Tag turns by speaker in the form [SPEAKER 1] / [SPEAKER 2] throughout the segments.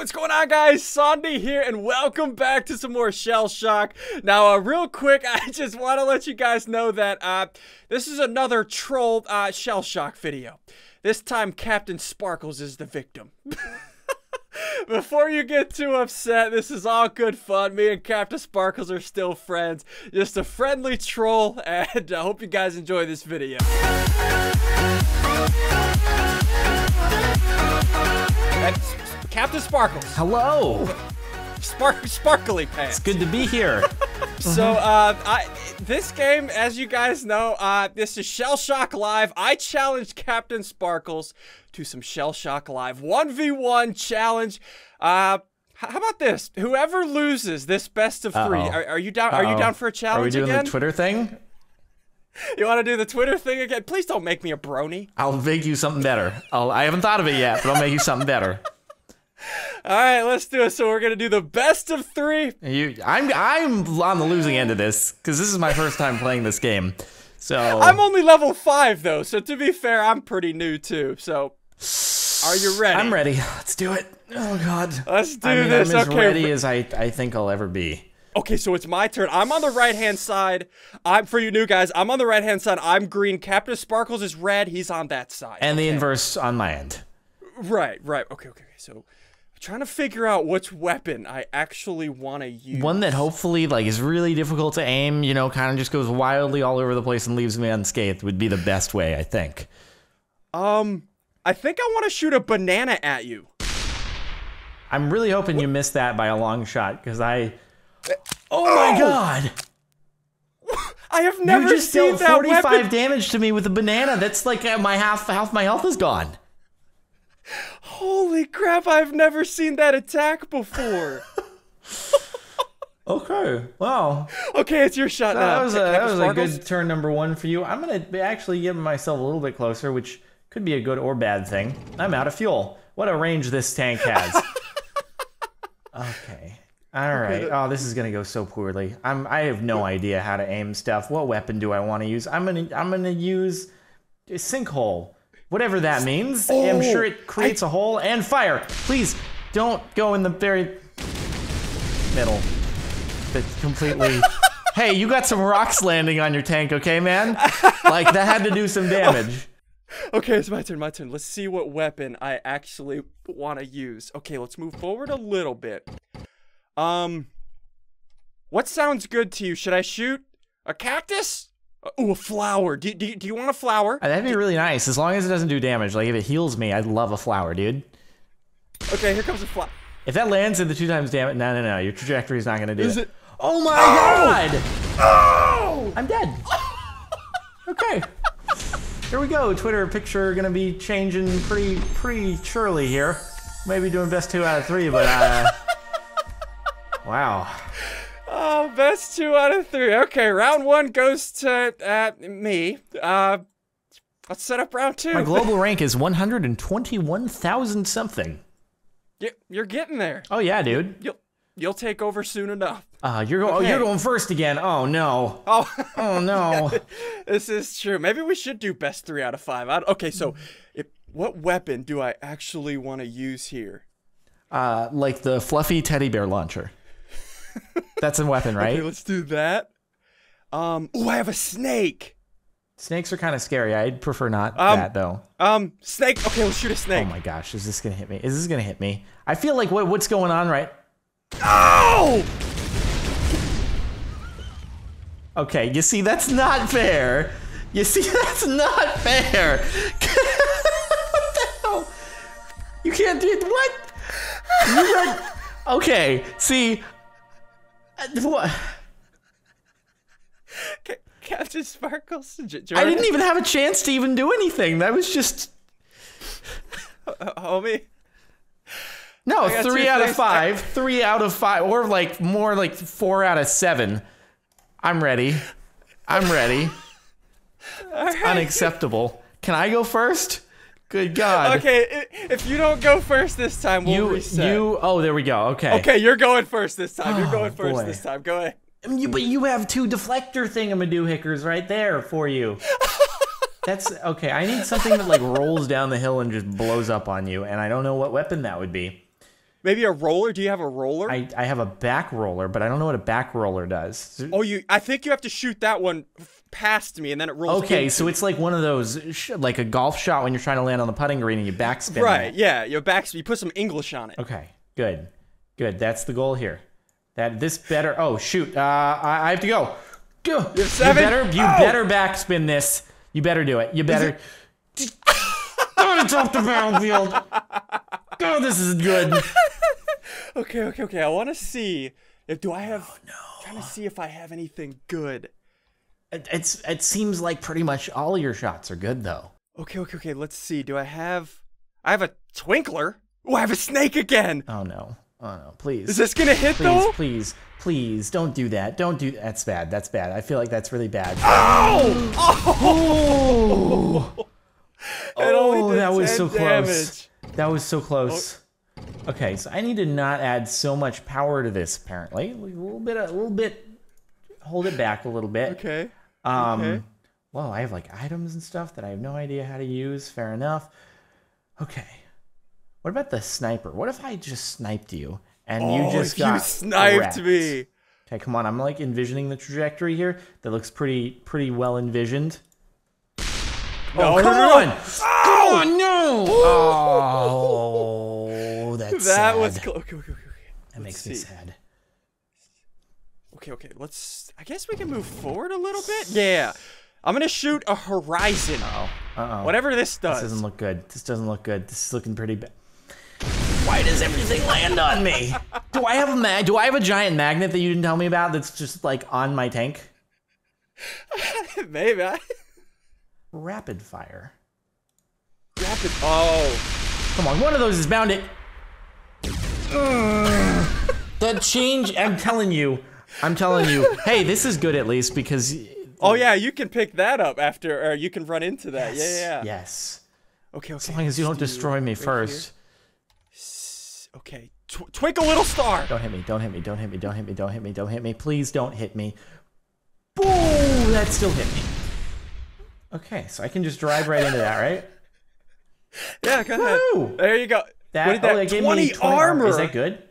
[SPEAKER 1] what's going on, guys? SSundee here, and welcome back to some more Shell Shock. Now, uh, real quick, I just want to let you guys know that uh, this is another troll uh, Shell Shock video. This time, CaptainSparklez is the victim. Before you get too upset, this is all good fun. Me and CaptainSparklez are still friends. Just a friendly troll, and I hope you guys enjoy this video. CaptainSparklez.
[SPEAKER 2] Hello.
[SPEAKER 1] Spark sparkly pants.
[SPEAKER 2] It's good to be here.
[SPEAKER 1] So, uh, I, this game, as you guys know, uh, this is Shell Shock Live. I challenged CaptainSparklez to some Shell Shock Live 1v1 challenge. Uh, how about this? Whoever loses this best of 3
[SPEAKER 2] Uh-oh.
[SPEAKER 1] are, are you down? Are you down for a challenge?
[SPEAKER 2] Are we doing
[SPEAKER 1] again?
[SPEAKER 2] the Twitter thing?
[SPEAKER 1] you want to do the Twitter thing again? Please don't make me a brony.
[SPEAKER 2] I'll make you something better. I'll, I haven't thought of it yet, but I'll make you something better.
[SPEAKER 1] All right, let's do it. So we're gonna do the best of three.
[SPEAKER 2] You, I'm I'm on the losing end of this because this is my first time playing this game. So
[SPEAKER 1] I'm only level five though, so to be fair, I'm pretty new too. So, are you ready?
[SPEAKER 2] I'm ready. Let's do it. Oh God.
[SPEAKER 1] Let's do
[SPEAKER 2] I mean,
[SPEAKER 1] this.
[SPEAKER 2] I'm as
[SPEAKER 1] okay.
[SPEAKER 2] ready as I I think I'll ever be.
[SPEAKER 1] Okay, so it's my turn. I'm on the right hand side. I'm for you new guys. I'm on the right hand side. I'm green. CaptainSparklez is red. He's on that side.
[SPEAKER 2] And the inverse on my end.
[SPEAKER 1] right, right. Okay, okay. okay. So trying to figure out which weapon I actually want to use.
[SPEAKER 2] One that hopefully like is really difficult to aim. You know, kind of just goes wildly all over the place and leaves me unscathed would be the best way. I think.
[SPEAKER 1] Um, I think I want to shoot a banana at you.
[SPEAKER 2] I'm really hoping you missed that by a long shot because I. Oh my god!
[SPEAKER 1] I have never
[SPEAKER 2] you just
[SPEAKER 1] seen
[SPEAKER 2] dealt
[SPEAKER 1] that
[SPEAKER 2] 45
[SPEAKER 1] weapon.
[SPEAKER 2] damage to me with a banana. That's like uh, my half half my health is gone.
[SPEAKER 1] Holy crap! I've never seen that attack before.
[SPEAKER 2] Okay. Wow.
[SPEAKER 1] okay, it's your shot now.
[SPEAKER 2] That was a, that was a good turn number one for you. I'm gonna actually give myself a little bit closer, which could be a good or bad thing. I'm out of fuel. What a range this tank has. okay. All right. Oh, this is gonna go so poorly. I'm. I have no idea how to aim stuff. What weapon do I want to use? I'm gonna. I'm gonna use a sinkhole. Whatever that means. I'm
[SPEAKER 1] Oh,
[SPEAKER 2] sure it creates a hole and fire. Please don't go in the very middle. That's completely. hey, you got some rocks landing on your tank, okay, man? Like that had to do some damage.
[SPEAKER 1] Okay, it's my turn, my turn. Let's see what weapon I actually want to use. Okay, let's move forward a little bit. Um, what sounds good to you? Should I shoot a cactus? Ooh, a flower. Do, do, do you want a flower?
[SPEAKER 2] Uh, That'd be really nice, as long as it doesn't do damage. Like if it heals me, I'd love a flower, dude.
[SPEAKER 1] Okay, here comes a flower.
[SPEAKER 2] If that lands in the two times damage, no, no, no, your trajectory is not gonna do
[SPEAKER 1] Is
[SPEAKER 2] it.
[SPEAKER 1] it?
[SPEAKER 2] Oh my god!
[SPEAKER 1] Oh!
[SPEAKER 2] I'm dead. okay. Here we go. Twitter picture gonna be changing pretty, pretty surely here. Maybe doing best two out of three, but uh, wow.
[SPEAKER 1] Oh, best two out of three. Okay, round one goes to uh, me. Uh, let's set up round two.
[SPEAKER 2] My global rank is 121,000 something.
[SPEAKER 1] You're getting there.
[SPEAKER 2] Oh yeah, dude.
[SPEAKER 1] You'll you'll take over soon enough.
[SPEAKER 2] Uh, you're go- oh, you're going first again. Oh no.
[SPEAKER 1] Oh.
[SPEAKER 2] Oh no.
[SPEAKER 1] This is true. Maybe we should do best three out of five. I, okay, so if, what weapon do I actually want to use here?
[SPEAKER 2] uh, like the fluffy teddy bear launcher. That's a weapon, right?
[SPEAKER 1] Okay, let's do that. Um, oh, I have a snake.
[SPEAKER 2] Snakes are kind of scary. I'd prefer not
[SPEAKER 1] Um,
[SPEAKER 2] that though.
[SPEAKER 1] Um, snake. Okay, let's shoot a snake.
[SPEAKER 2] Oh my gosh, is this gonna hit me? Is this gonna hit me? I feel like what what's going on right?
[SPEAKER 1] Oh!
[SPEAKER 2] Okay, you see that's not fair. You see that's not fair. what the hell? You can't do what? You got, okay, see. Uh, What?
[SPEAKER 1] Ca- CaptainSparklez. J-
[SPEAKER 2] I didn't even have a chance to even do anything. That was just
[SPEAKER 1] homie.
[SPEAKER 2] no three out of five, three out of five, or like more like four out of seven. I'm ready. I'm ready. Unacceptable. Can I go first? Good God.
[SPEAKER 1] Okay, if you don't go first this time, we'll
[SPEAKER 2] You,
[SPEAKER 1] reset.
[SPEAKER 2] you. Oh, there we go. Okay.
[SPEAKER 1] Okay, you're going first this time. You're
[SPEAKER 2] Oh,
[SPEAKER 1] going first
[SPEAKER 2] boy.
[SPEAKER 1] this time. Go ahead.
[SPEAKER 2] Um, you, but you have two deflector thingamadoohickers right there for you. That's okay. I need something that like rolls down the hill and just blows up on you, and I don't know what weapon that would be.
[SPEAKER 1] Maybe a roller? Do you have a roller?
[SPEAKER 2] I, I have a back roller, but I don't know what a back roller does.
[SPEAKER 1] oh, you. I think you have to shoot that one past me, and then it rolls.
[SPEAKER 2] Okay, so it's like one of those, like a golf shot when you're trying to land on the putting green and you backspin.
[SPEAKER 1] right.
[SPEAKER 2] it.
[SPEAKER 1] Yeah, your back. You put some English on it.
[SPEAKER 2] Okay. Good. Good. That's the goal here. That this better. Oh shoot! Uh, I, I have to go. Go. You,
[SPEAKER 1] seven?
[SPEAKER 2] better. You
[SPEAKER 1] Oh!
[SPEAKER 2] better backspin this. You better do it. You better. oh, it's off the battlefield. Oh, this is good.
[SPEAKER 1] Okay, okay, okay. I want to see if do I have.
[SPEAKER 2] Oh,
[SPEAKER 1] no. Trying to see if I have anything good.
[SPEAKER 2] It, it's. It seems like pretty much all your shots are good though.
[SPEAKER 1] Okay, okay, okay. Let's see. Do I have? I have a twinkler. Oh, I have a snake again.
[SPEAKER 2] Oh no. Oh no. Please.
[SPEAKER 1] Is this gonna hit
[SPEAKER 2] Please,
[SPEAKER 1] though?
[SPEAKER 2] please, please, don't do that. Don't do that's bad. That's bad. I feel like that's really bad.
[SPEAKER 1] Oh!
[SPEAKER 2] Oh,
[SPEAKER 1] only
[SPEAKER 2] oh that was
[SPEAKER 1] 10
[SPEAKER 2] so close. That was so close. Oh. Okay, so I need to not add so much power to this. Apparently, a little bit, a little bit. Hold it back a little bit.
[SPEAKER 1] Okay.
[SPEAKER 2] Um,
[SPEAKER 1] okay.
[SPEAKER 2] Whoa, I have like items and stuff that I have no idea how to use. Fair enough. Okay. What about the sniper? What if I just sniped you and
[SPEAKER 1] oh,
[SPEAKER 2] you just got you
[SPEAKER 1] sniped
[SPEAKER 2] wrecked?
[SPEAKER 1] me.
[SPEAKER 2] Okay, come on. I'm like envisioning the trajectory here. That looks pretty pretty well envisioned.
[SPEAKER 1] No,
[SPEAKER 2] oh, come
[SPEAKER 1] no,
[SPEAKER 2] on! on, no! Oh,
[SPEAKER 1] That
[SPEAKER 2] sad.
[SPEAKER 1] was cl- okay, okay, okay. okay.
[SPEAKER 2] that makes me sad.
[SPEAKER 1] Okay, okay. Let's. I guess we can move forward a little bit. Yeah. I'm gonna shoot a horizon.
[SPEAKER 2] Oh, uh oh.
[SPEAKER 1] Whatever this does.
[SPEAKER 2] This doesn't look good. This doesn't look good. This is looking pretty bad. Why does everything land on me? Do I have a mag? Do I have a giant magnet that you didn't tell me about? That's just like on my tank.
[SPEAKER 1] Maybe. I...
[SPEAKER 2] Rapid fire.
[SPEAKER 1] Rapid. Oh.
[SPEAKER 2] Come on, one of those is bound it. that change. I'm telling you. I'm telling you. Hey, this is good at least because.
[SPEAKER 1] Oh yeah, you can pick that up after, or you can run into that. Yeah, yeah. yeah.
[SPEAKER 2] Yes.
[SPEAKER 1] Okay, okay.
[SPEAKER 2] As long as you don't destroy me first.
[SPEAKER 1] Okay. Tw- twinkle little star.
[SPEAKER 2] Don't hit me. Don't hit me. Don't hit me. Don't hit me. Don't hit me. Don't hit me. Please don't hit me. Boom! That still hit me. Okay, so I can just drive right into that, right?
[SPEAKER 1] Yeah, go ahead. There you go.
[SPEAKER 2] That,
[SPEAKER 1] what did that?
[SPEAKER 2] oh, that gave
[SPEAKER 1] 20,
[SPEAKER 2] me 20
[SPEAKER 1] armor.
[SPEAKER 2] Is that good?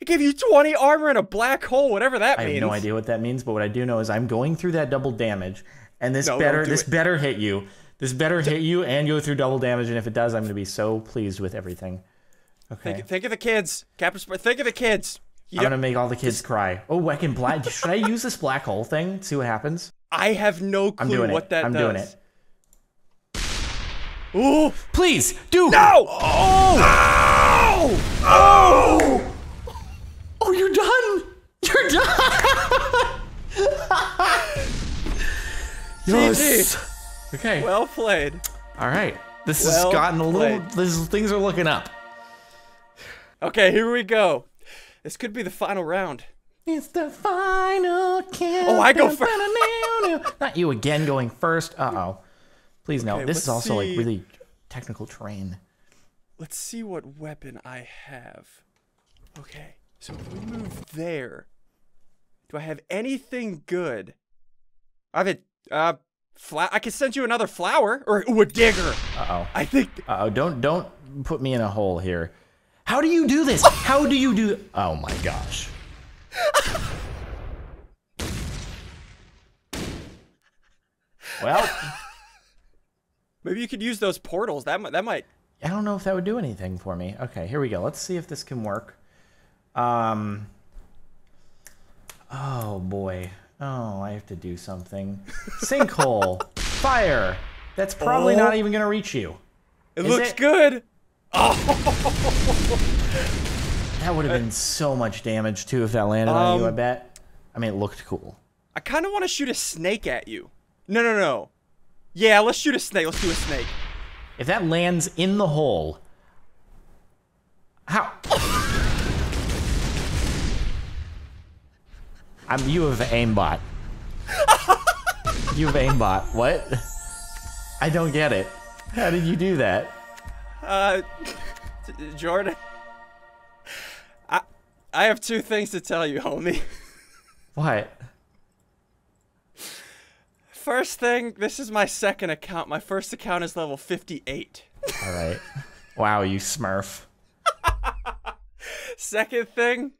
[SPEAKER 1] It gave you 20 armor and a black hole, whatever that
[SPEAKER 2] I
[SPEAKER 1] means.
[SPEAKER 2] I have no idea what that means, but what I do know is I'm going through that double damage, and this
[SPEAKER 1] No,
[SPEAKER 2] better this
[SPEAKER 1] it.
[SPEAKER 2] better hit you. This better hit you and go through double damage, and if it does, I'm gonna be so pleased with everything. Okay.
[SPEAKER 1] Think, think of the kids, Captain. Sp- think of the kids. You
[SPEAKER 2] I'm gonna make all the kids cry. Oh, I can black. Should I use this black hole thing? See what happens.
[SPEAKER 1] I have no clue what
[SPEAKER 2] it.
[SPEAKER 1] that
[SPEAKER 2] I'm
[SPEAKER 1] does.
[SPEAKER 2] doing it.
[SPEAKER 1] Ooh.
[SPEAKER 2] Please do.
[SPEAKER 1] No!
[SPEAKER 2] Oh! Oh! Oh, you're done. You're done. yes. Okay.
[SPEAKER 1] Well played.
[SPEAKER 2] All right. This
[SPEAKER 1] well
[SPEAKER 2] has gotten a little.
[SPEAKER 1] played.
[SPEAKER 2] This things are looking up.
[SPEAKER 1] Okay, here we go. This could be the final round.
[SPEAKER 2] It's the final count.
[SPEAKER 1] Oh, I go first.
[SPEAKER 2] Not you again going first. Uh oh. Please no. This is also
[SPEAKER 1] see.
[SPEAKER 2] like really technical terrain.
[SPEAKER 1] Let's see what weapon I have. Okay, so if we move there, do I have anything good? I have a uh, fla- I can send you another flower or ooh, a digger.
[SPEAKER 2] Uh oh.
[SPEAKER 1] I think.
[SPEAKER 2] Uh oh. Don't don't put me in a hole here. How do you do this? How do you do? Oh my gosh. well,
[SPEAKER 1] Maybe you could use those portals. That might. That might.
[SPEAKER 2] I don't know if that would do anything for me. Okay, here we go. Let's see if this can work. Um. Oh boy. Oh, I have to do something. Sinkhole. Fire. That's probably
[SPEAKER 1] Oh.
[SPEAKER 2] not even gonna reach you.
[SPEAKER 1] It
[SPEAKER 2] Is
[SPEAKER 1] looks
[SPEAKER 2] it?
[SPEAKER 1] good. Oh.
[SPEAKER 2] that would have been so much damage too if that landed on you. I
[SPEAKER 1] Um,
[SPEAKER 2] bet. I mean, it looked cool.
[SPEAKER 1] I kind of want to shoot a snake at you. No, no, no. Yeah, let's shoot a snake. Let's do a snake.
[SPEAKER 2] If that lands in the hole, how? I'm. You have aimbot. you have aimbot. What? I don't get it. How did you do that?
[SPEAKER 1] Uh, Jordan. I I have two things to tell you, homie.
[SPEAKER 2] What?
[SPEAKER 1] First thing, this is my second account. My first account is level 58.
[SPEAKER 2] All right. Wow, you Smurf.
[SPEAKER 1] Second thing,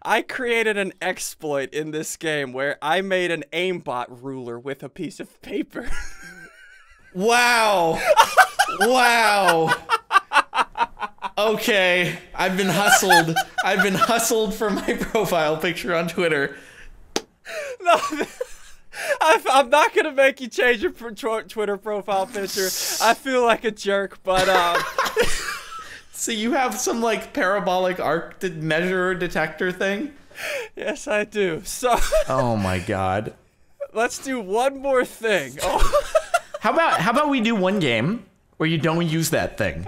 [SPEAKER 1] I created an exploit in this game where I made an aimbot ruler with a piece of paper.
[SPEAKER 2] Wow. wow. Okay, I've been hustled. I've been hustled for my profile picture on Twitter.
[SPEAKER 1] no, I, I'm not gonna make you change your pr- tw- Twitter profile picture. I feel like a jerk, but um,
[SPEAKER 2] So you have some like parabolic arc de- measure detector thing?
[SPEAKER 1] yes, I do. So
[SPEAKER 2] Oh my god.
[SPEAKER 1] let's do one more thing. Oh.
[SPEAKER 2] How about how about we do one game where you don't use that thing?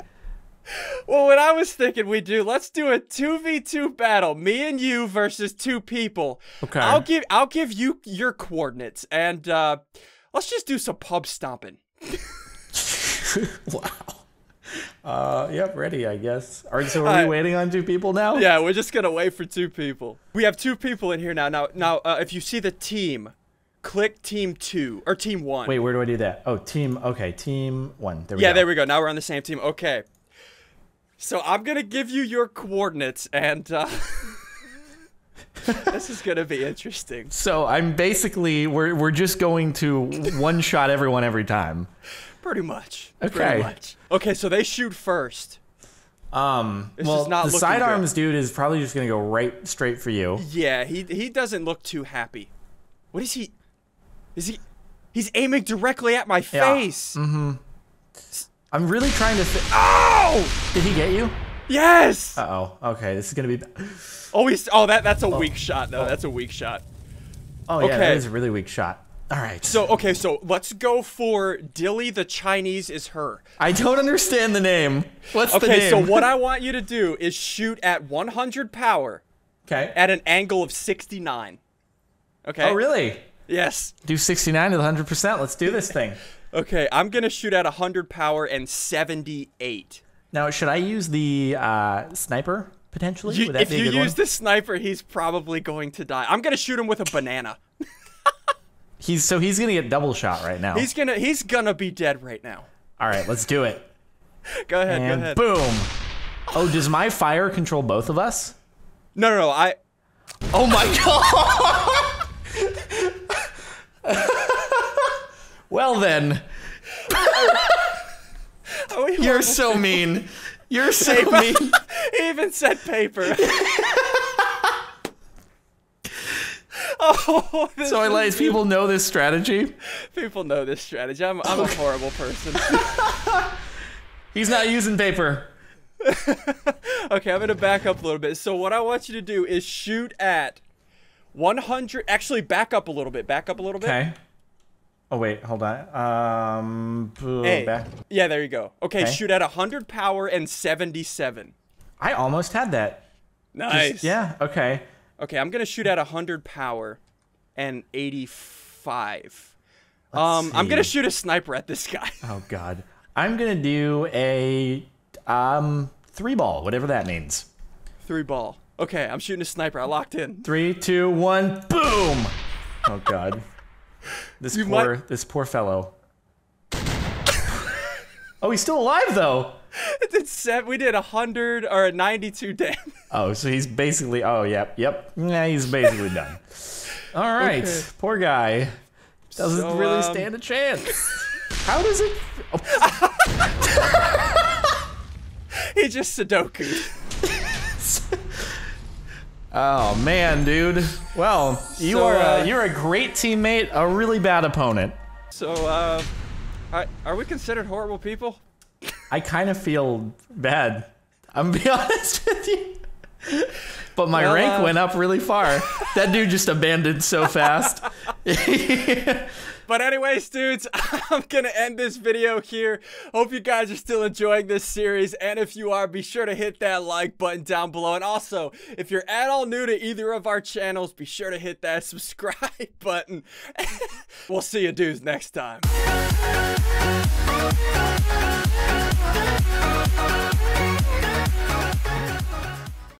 [SPEAKER 1] Well, what I was thinking we do, let's do a 2v2 battle. Me and you versus two people.
[SPEAKER 2] Okay.
[SPEAKER 1] I'll give I'll give you your coordinates and uh let's just do some pub stomping.
[SPEAKER 2] wow. Uh, yep, ready, I guess. All right, so are
[SPEAKER 1] Alright.
[SPEAKER 2] we waiting on two people now?
[SPEAKER 1] Yeah, we're just going to wait for two people. We have two people in here now. Now now uh, if you see the team, click team 2 or team 1.
[SPEAKER 2] Wait, where do I do that? Oh, team. Okay, team one. There we
[SPEAKER 1] yeah,
[SPEAKER 2] go.
[SPEAKER 1] there we go. Now we're on the same team. Okay. So I'm going to give you your coordinates and uh this is going to be interesting.
[SPEAKER 2] So I'm basically we're we're just going to one shot everyone every time.
[SPEAKER 1] Pretty much.
[SPEAKER 2] Okay.
[SPEAKER 1] Pretty much. Okay, so they shoot first.
[SPEAKER 2] Um,
[SPEAKER 1] This
[SPEAKER 2] well,
[SPEAKER 1] is not
[SPEAKER 2] the sidearms dude is probably just gonna go right straight for you.
[SPEAKER 1] Yeah, he he doesn't look too happy. What is he? Is he? He's aiming directly at my
[SPEAKER 2] Yeah.
[SPEAKER 1] face.
[SPEAKER 2] I'm really trying to.
[SPEAKER 1] Oh!
[SPEAKER 2] Did he get you?
[SPEAKER 1] Yes!
[SPEAKER 2] Uh oh. Okay, this is gonna be.
[SPEAKER 1] oh, he's. Oh, that that's a weak shot though. That's a weak shot.
[SPEAKER 2] Oh yeah,
[SPEAKER 1] Okay.
[SPEAKER 2] is a really weak shot. All right.
[SPEAKER 1] So okay, so let's go for Dilly the Chinese is her.
[SPEAKER 2] I don't understand the name. What's the name?
[SPEAKER 1] Okay, so what I want you to do is shoot at 100 power
[SPEAKER 2] Okay.
[SPEAKER 1] at an angle of 69. Okay.
[SPEAKER 2] Oh really?
[SPEAKER 1] Yes.
[SPEAKER 2] Do 69 to 100. percent Let's do this thing.
[SPEAKER 1] Okay, I'm gonna shoot at 100 power and 78.
[SPEAKER 2] Now, should I use the uh, sniper potentially?
[SPEAKER 1] You-
[SPEAKER 2] Would that
[SPEAKER 1] if you use
[SPEAKER 2] one?
[SPEAKER 1] the sniper, he's probably going to die. I'm gonna shoot him with a banana.
[SPEAKER 2] He's so he's gonna get double shot right now.
[SPEAKER 1] He's gonna he's gonna be dead right now.
[SPEAKER 2] All right, let's do it.
[SPEAKER 1] Go ahead, go ahead.
[SPEAKER 2] boom. Oh, does my fire control both of us?
[SPEAKER 1] No, no, no. I.
[SPEAKER 2] Oh my god. Well then,
[SPEAKER 1] Oh,
[SPEAKER 2] you're so mean. You're so mean.
[SPEAKER 1] he even said paper. oh,
[SPEAKER 2] So I let people know this strategy.
[SPEAKER 1] people know this strategy. I'm, I'm a horrible person.
[SPEAKER 2] He's not using paper.
[SPEAKER 1] Okay, I'm gonna back up a little bit. So what I want you to do is shoot at 100. Actually, back up a little bit. Back up a little bit.
[SPEAKER 2] Okay. Oh wait, hold on. Um,
[SPEAKER 1] Hey.
[SPEAKER 2] back.
[SPEAKER 1] Yeah, there you go. Okay,
[SPEAKER 2] Okay.
[SPEAKER 1] shoot at 100 power and 77.
[SPEAKER 2] I almost had that.
[SPEAKER 1] Nice.
[SPEAKER 2] Yeah. Okay.
[SPEAKER 1] Okay, I'm gonna shoot at 100 power and 85. Let's um, I'm gonna shoot a sniper at this guy.
[SPEAKER 2] Oh god. I'm gonna do a um three ball, whatever that means.
[SPEAKER 1] Three ball. Okay, I'm shooting a sniper. I locked in.
[SPEAKER 2] Three, two, one, boom! Oh god. This
[SPEAKER 1] You
[SPEAKER 2] poor
[SPEAKER 1] might-
[SPEAKER 2] this poor fellow. oh, he's still alive though.
[SPEAKER 1] It did seven. We did 100 or a 92 damage.
[SPEAKER 2] Oh, so he's basically oh yep, yep. Yeah, he's basically done. All right.
[SPEAKER 1] Okay.
[SPEAKER 2] Poor guy. Doesn't
[SPEAKER 1] So,
[SPEAKER 2] really
[SPEAKER 1] um,
[SPEAKER 2] stand a chance. How does it oh,
[SPEAKER 1] he just Sudoku.
[SPEAKER 2] Oh man, dude. Well, you
[SPEAKER 1] So,
[SPEAKER 2] are uh,
[SPEAKER 1] uh,
[SPEAKER 2] you're a great teammate, a really bad opponent.
[SPEAKER 1] So, uh, are, are we considered horrible people?
[SPEAKER 2] I kind of feel bad. I'm be honest with you. But my
[SPEAKER 1] Well,
[SPEAKER 2] rank
[SPEAKER 1] uh,
[SPEAKER 2] went up really far. that dude just abandoned so fast.
[SPEAKER 1] But anyways, dudes, I'm gonna end this video here. Hope you guys are still enjoying this series, and if you are, be sure to hit that like button down below. And also, if you're at all new to either of our channels, be sure to hit that subscribe button. we'll see you dudes next time.